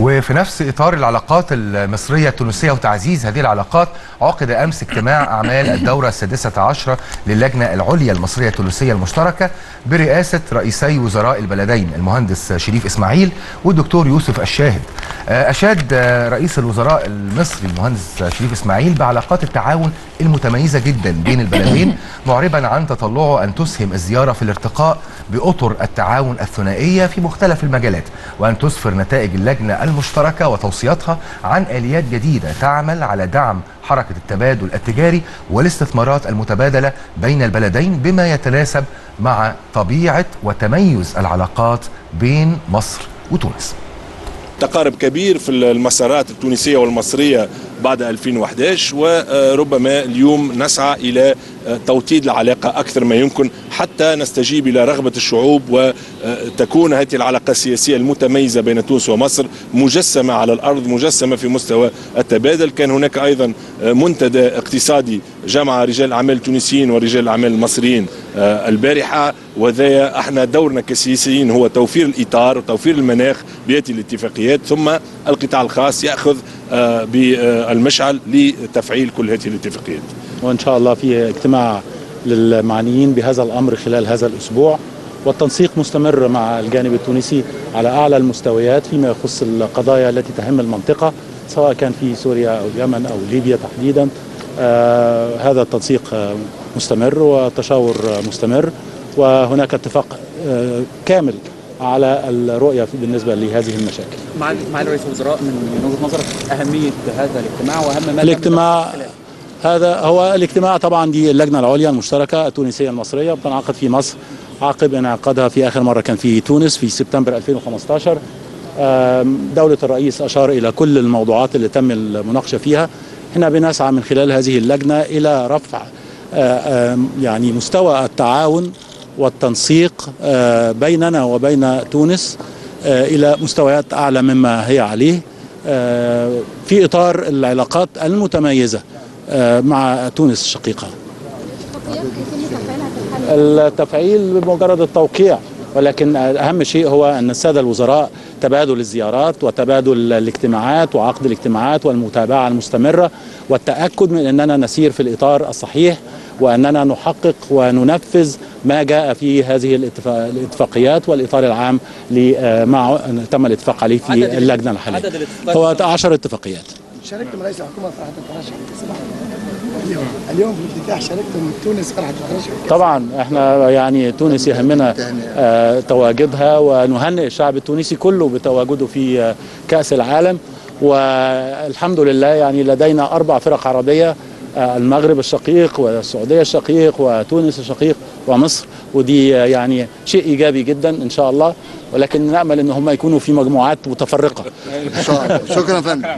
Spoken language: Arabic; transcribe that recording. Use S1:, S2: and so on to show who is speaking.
S1: وفي نفس إطار العلاقات المصرية التونسية وتعزيز هذه العلاقات عقد أمس اجتماع أعمال الدورة السادسة عشرة للجنة العليا المصرية التونسية المشتركة برئاسة رئيسي وزراء البلدين المهندس شريف إسماعيل والدكتور يوسف الشاهد. أشاد رئيس الوزراء المصري المهندس شريف إسماعيل بعلاقات التعاون المتميزة جدا بين البلدين معربا عن تطلعه أن تسهم الزيارة في الارتقاء بأطر التعاون الثنائية في مختلف المجالات وأن تسفر نتائج اللجنة المشتركة وتوصياتها عن آليات جديدة تعمل على دعم حركة التبادل التجاري والاستثمارات المتبادلة بين البلدين بما يتناسب مع طبيعة وتميز العلاقات بين مصر وتونس.
S2: تقارب كبير في المسارات التونسية والمصرية بعد 2011 وربما اليوم نسعى إلى توطيد العلاقة أكثر ما يمكن حتى نستجيب إلى رغبة الشعوب وتكون هذه العلاقة السياسية المتميزة بين تونس ومصر مجسمة على الأرض مجسمة في مستوى التبادل. كان هناك أيضا منتدى اقتصادي جمع رجال الأعمال التونسيين ورجال الأعمال المصريين البارحة وذا إحنا دورنا كسياسيين هو توفير الإطار وتوفير المناخ بهذه الاتفاقيات ثم القطاع الخاص يأخذ بالمشعل لتفعيل كل هذه الاتفاقيات.
S3: وإن شاء الله في اجتماع للمعنيين بهذا الأمر خلال هذا الأسبوع والتنسيق مستمر مع الجانب التونسي على أعلى المستويات فيما يخص القضايا التي تهم المنطقة سواء كان في سوريا أو اليمن أو ليبيا تحديدا. آه هذا التنسيق مستمر وتشاور مستمر وهناك اتفاق آه كامل على الرؤية بالنسبة لهذه المشاكل.
S4: مع مع رئيس الوزراء من وجهة نظرك أهمية هذا الاجتماع وأهم ما
S3: الاجتماع هذا هو الاجتماع طبعا دي اللجنه العليا المشتركة التونسية المصرية بتنعقد في مصر عقب انعقادها في آخر مرة كان في تونس في سبتمبر 2015 دولة الرئيس أشار إلى كل الموضوعات اللي تم المناقشة فيها. إحنا بنسعى من خلال هذه اللجنة إلى رفع يعني مستوى التعاون والتنسيق بيننا وبين تونس إلى مستويات أعلى مما هي عليه في إطار العلاقات المتميزة مع تونس الشقيقة. التفعيل بمجرد التوقيع ولكن أهم شيء هو أن السادة الوزراء تبادل الزيارات وتبادل الاجتماعات وعقد الاجتماعات والمتابعة المستمرة والتأكد من أننا نسير في الإطار الصحيح وأننا نحقق وننفذ ما جاء في هذه الاتفاقيات والإطار العام مع تم الاتفاق عليه في اللجنة الحالية. هو 10 اتفاقيات.
S5: شاركتم رئيس الحكومة فرحة الفراشة. اليوم اليوم في الافتتاح شاركتم تونس الفراشة
S3: طبعا إحنا يعني تونس يهمنا آه تواجدها ونهنئ الشعب التونسي كله بتواجده في آه كأس العالم. والحمد لله يعني لدينا أربع فرق عربية المغرب الشقيق والسعودية الشقيق وتونس الشقيق ومصر. ودي يعني شيء إيجابي جدا إن شاء الله. ولكن نأمل إن هم يكونوا في مجموعات متفرقة.
S5: إن شاء الله. شكرا فندم.